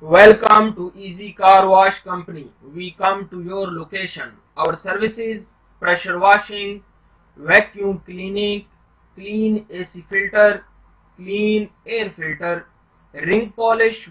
Welcome to Easy Car Wash Company. We come to your location. Our services pressure washing, vacuum cleaning, clean AC filter, clean air filter, ring polish